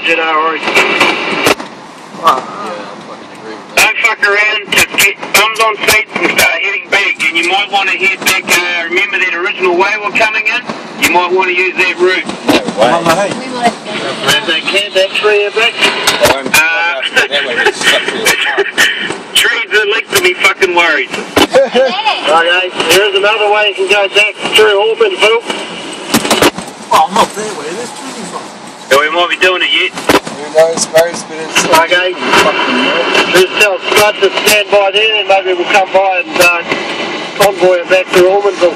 Roger, no worries. Yeah, I fucking agree with that. Don't fuck around, just get bums on seats and start heading back. And you might want to head back, uh, remember that original way we're coming in? You might want to use that route. No way. Mama, hey. We might have. If they can, that tree are back. I won't- I won't have to go that way, it's stuck to the car. Trees are linked to me fucking worried. Hey, Okay, here's another way you can go back through Ormondville. Oh, not that way. There's trees from. Might be doing it yet. Who knows, Mary's been in Okay. Just tell Scott to stand by there and maybe we'll come by and uh, convoy him back to Ormondville. Is he stuck